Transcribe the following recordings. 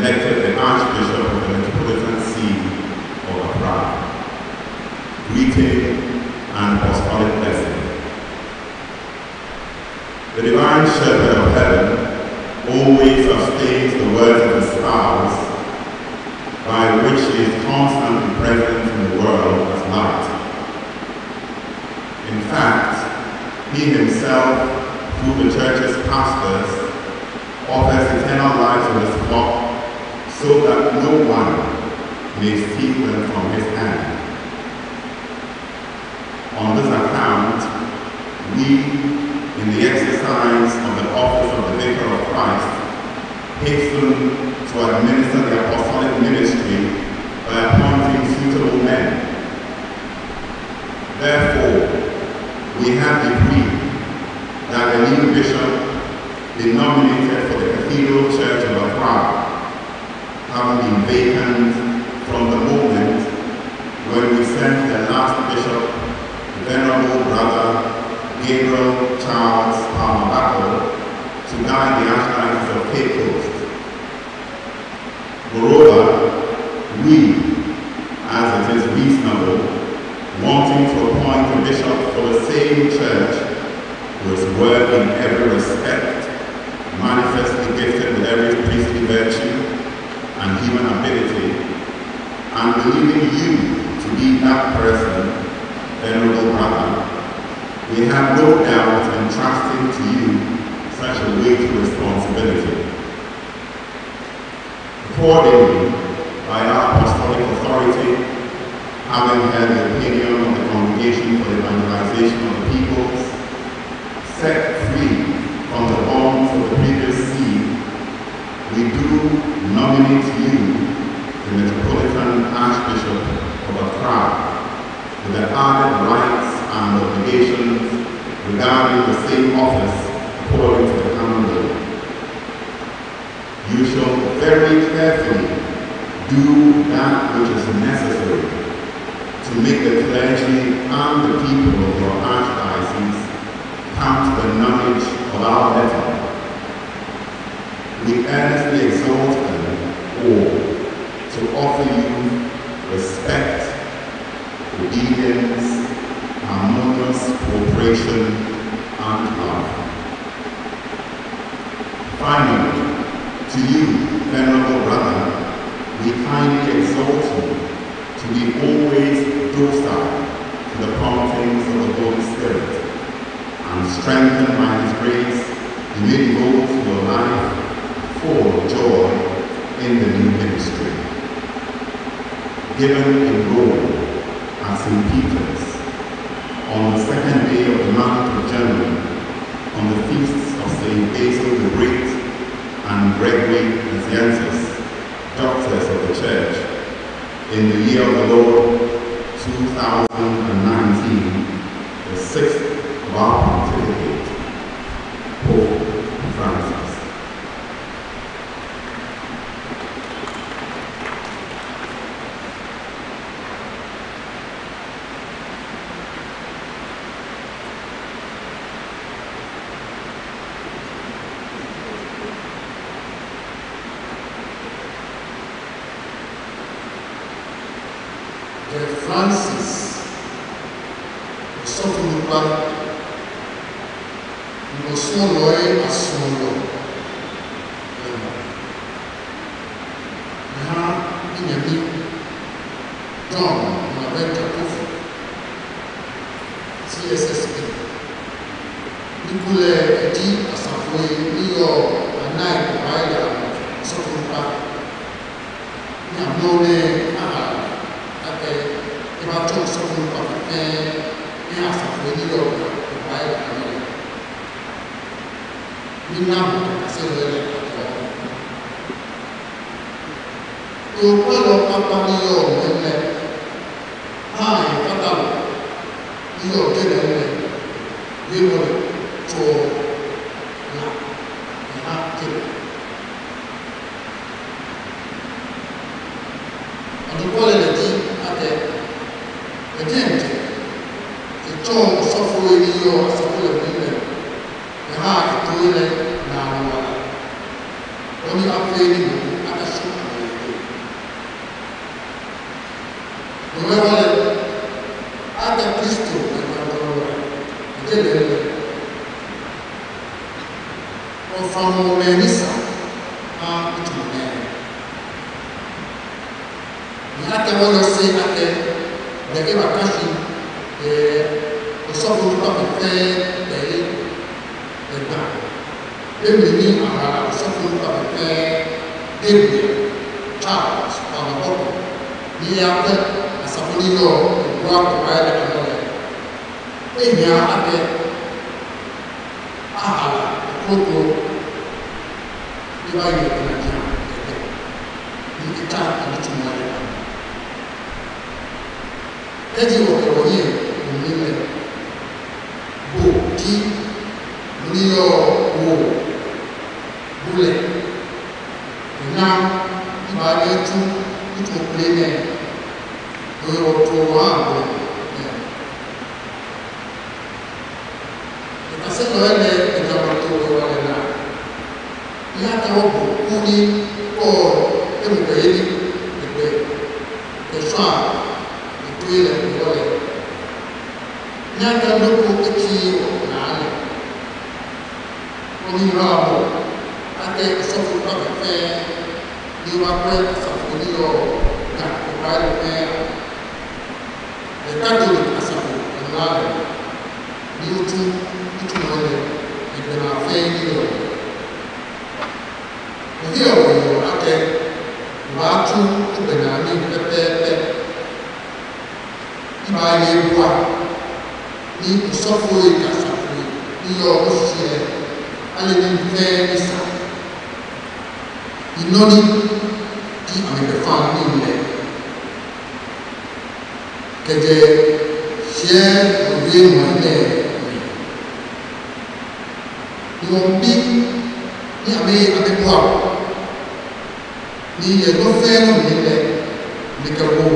elected the Archbishop of the Metropolitan See of Accra. Greeting and apostolic blessing. The Divine Shepherd of Heaven always sustains the words of His spouse by which He is constantly present in the world as light. In fact, He Himself, through the Church's pastors, offers eternal life to His flock so that no one may steal them from his hand. On this account, we in the exercise of the office of the Vicar of Christ, hasten to administer the apostolic ministry by appointing suitable men. Therefore, we have decreed that a new bishop be nominated for the Cathedral Church of Accra, having been vacant from the moment when we sent the last bishop, Venerable Brother Gabriel Charles Palmer to guide the Archdiocese of Cape Coast. Moreover, we, as it is reasonable, wanting to appoint a bishop for the same church who is work in every respect, manifestly gifted with every priestly virtue and human ability, and believing you to be that person, venerable brother, we have no doubt in trusting to you such a weighty responsibility. Accordingly, by our apostolic authority, having heard the opinion of the Congregation for the Evangelization of the Peoples, set free from the bonds of the previous we do nominate you the Metropolitan Archbishop of Accra with the added rights and obligations regarding the same office according to the common law. You shall very carefully do that which is necessary to make the clergy and the people of your archdiocese come to the knowledge of our letter. We earnestly exhort them all to offer you respect, obedience, harmonious cooperation and love. Finally, to you, venerable brother, we kindly exhort you to be always docile to the promptings of the Holy Spirit, and strengthened by His grace, you may devote your life of joy in the new ministry. Given in Rome as St. Peter's on the second day of the month of January, on the feasts of St. Basil the Great and Gregory Nazianzus, doctors of the Church, in the year of the Lord 2019, the sixth of our ɛdint ɛtɔn sɔfo yi yɔ asɔfo yɛ bi lɛ ɛha ɛtɔ yi lɛ n'awa wɔn afei ni mo adaso ayɛ yi wɔn ɛwɔ lɛ ada kristo ɛna wɔn wɔ ɛdɛ lɛ lɛ ɔfa mo lɛ. oníranwọ adé ìsọfún náà fẹ ní wọn pẹ àsàfòlíọ nà ọba ẹgbẹ ẹgbẹdọ àsàfò ọlá rẹ ní ojú ìtumọ̀ rẹ ìgbẹmọ afẹ yíyọ òbí ọwọ adé wàá tún ìgbẹmọ àmì pẹpẹpẹ ìgbà yẹn wà ní ìsọfún ìkàsàfò yíyọ oṣù yẹn. alle vendite esterne. I nodi di amicafamille keje ṣe òwe ìmọ̀lẹ̀ ìwọ̀n bí ní àmì àtẹ́kọ̀ọ́ ní ẹ̀gbọ́n fẹ́ràn nílẹ̀ nìkẹ̀kọ̀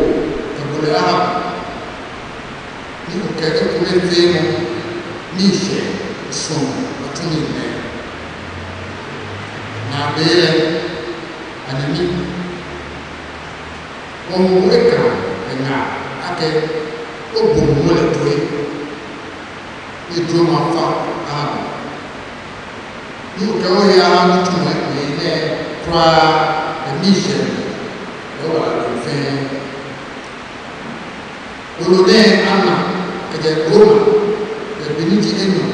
ẹ̀gbọ́lẹ̀ arab ní òkè tó kúrẹ́ fẹ́ràn ní ìṣẹ̀ sùn ọ̀tún nílẹ̀ nyabeɛ anani wɔn eka enya ake obu mu le toe etuo ma fa ano ne oke wo ya ne tuma ne ne koraa ɛmi hyɛ ɛwɔ adofɛn olodɛ ama ɛdɛ roma ɛbi ne ti enyo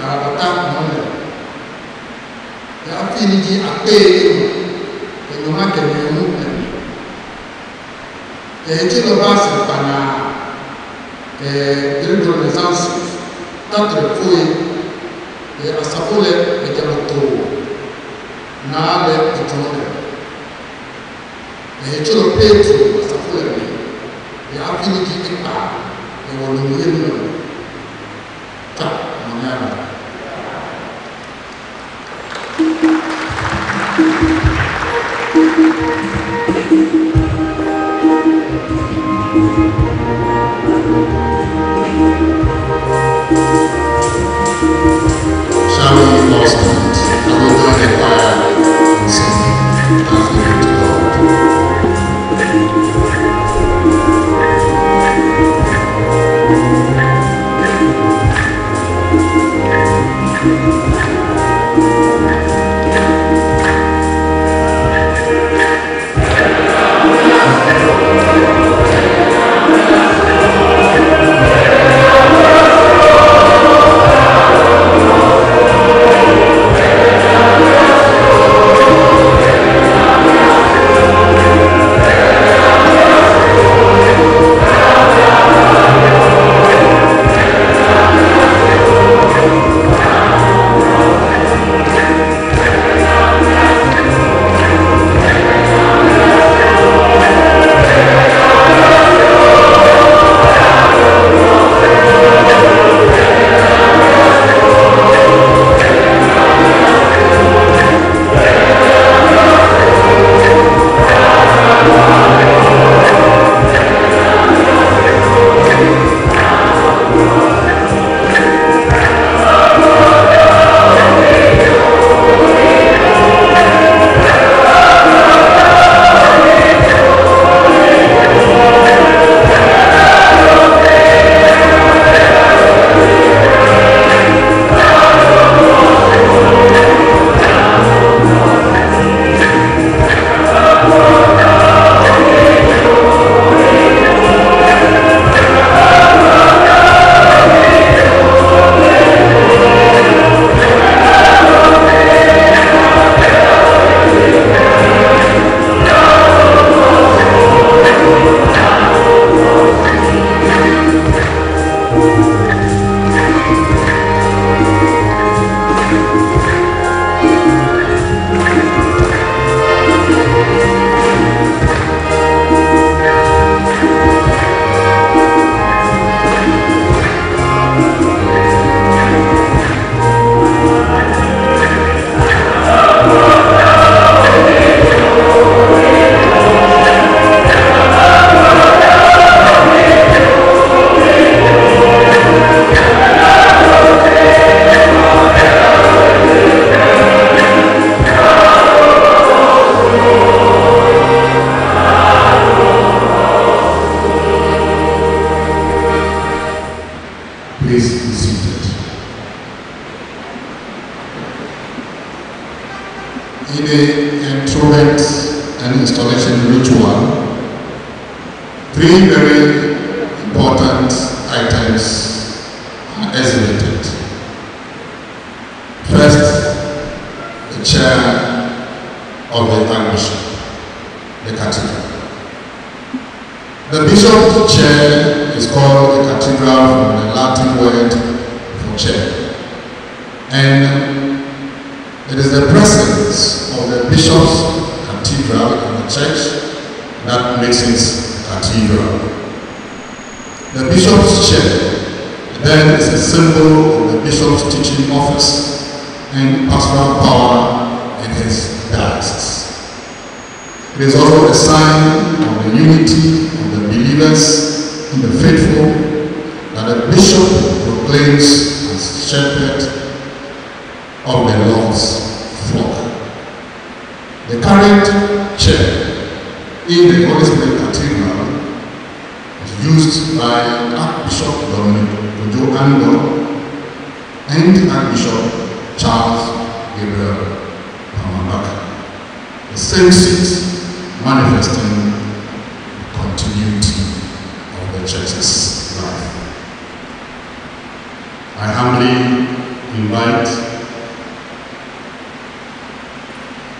ɛabata mɔmɔ. attirigi a quello che non ha che mio numero e ce lo passa per la dentro le sanse tanto per cui la sapore è chiamato nave e tonere e ce lo penso la sapore e attirigi che fa e voglio dire no ta non è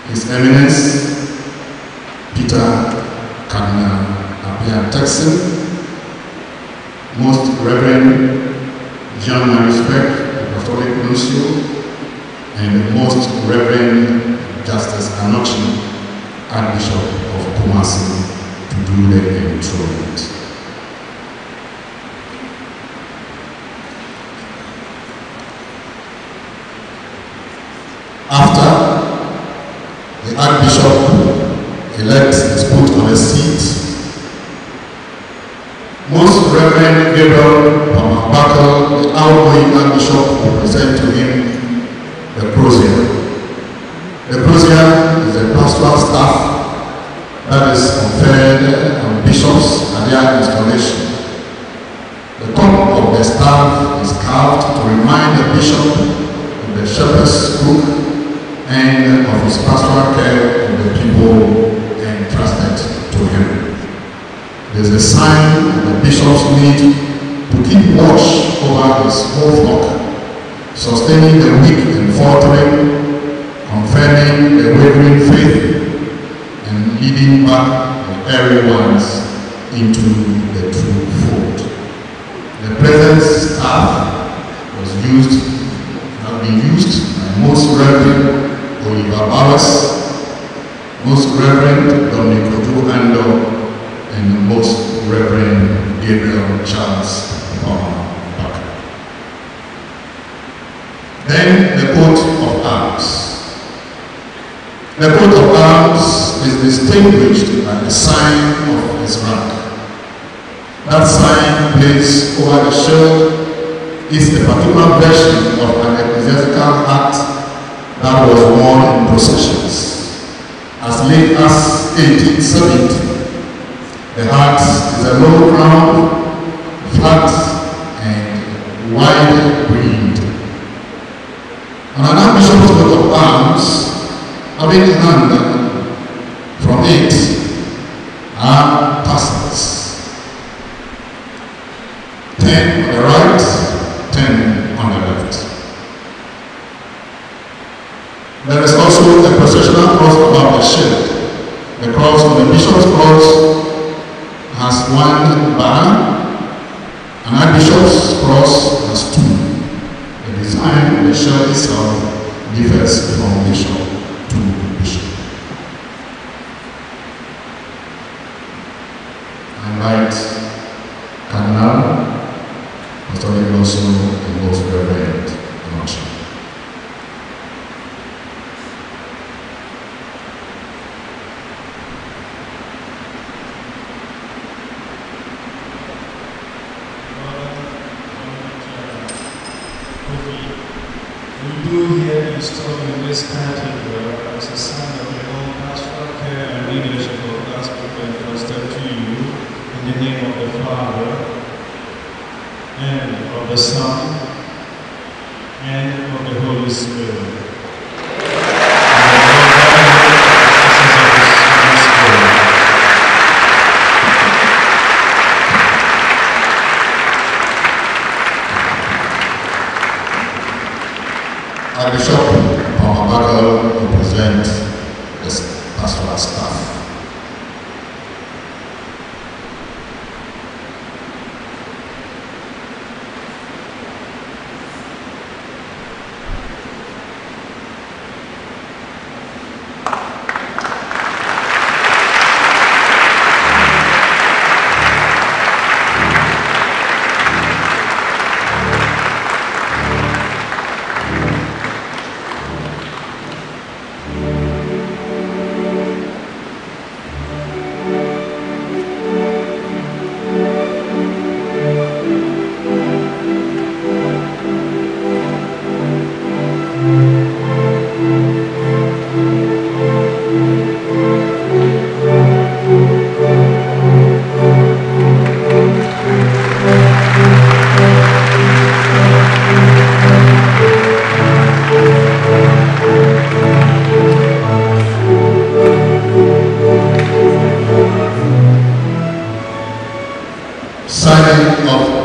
His Eminence Peter Cardinal Appiah Turkson, Most Reverend John the Apostolic Nuncio, and Most Reverend Justice Anokye Archbishop of Kumasi to do the enthronement. After the Archbishop elect is put on a seat, Most Reverend Gabriel Palmer-Buckle, the outgoing Archbishop, will present to him the crozier. The crozier is a pastoral staff that is conferred on bishops at their installation. The top of the staff is carved to remind the bishop of the shepherd's crook and of his pastoral care of the people entrusted to him. Is a sign the bishop's need to keep watch over his whole flock, sustaining the weak and faltering, confirming the wavering faith, and leading back the erring ones into the true fold. The present staff was used, have been used by most Reverend Oliver Bowers, Most Reverend Dominic Ojo Andoh, and Most Reverend Charles Palmer Parker. Then the coat of arms. The coat of arms is distinguished by the sign of his rank. That sign placed over the shield is a particular version of an ecclesiastical hat that was worn in processions. As late as 1870, the hat is a low crown, flat and wide brimmed. And an archbishop's coat of arms, having hung from it, are tassels. Ten on the right, ten on the left. There is also a processional cross above the shield. The cross on the bishop's cross has one bar, an bishop's cross has two. The design of the shield itself differs from bishop to bishop. And like Cardinal, Pastor also involves very We do hear the story in this cathedral as a sign of your own pastoral care and leadership of gospel entrusted to you in the name of the Father and of the Son and of the Holy Spirit.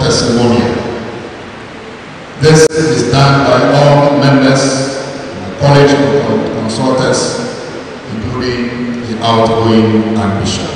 Testimonial. This is done by all members of the College of Consultors, including the outgoing. The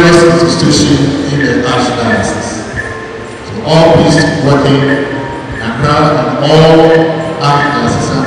various institutions in the Archdiocese. So all priests working across all Archdiocesan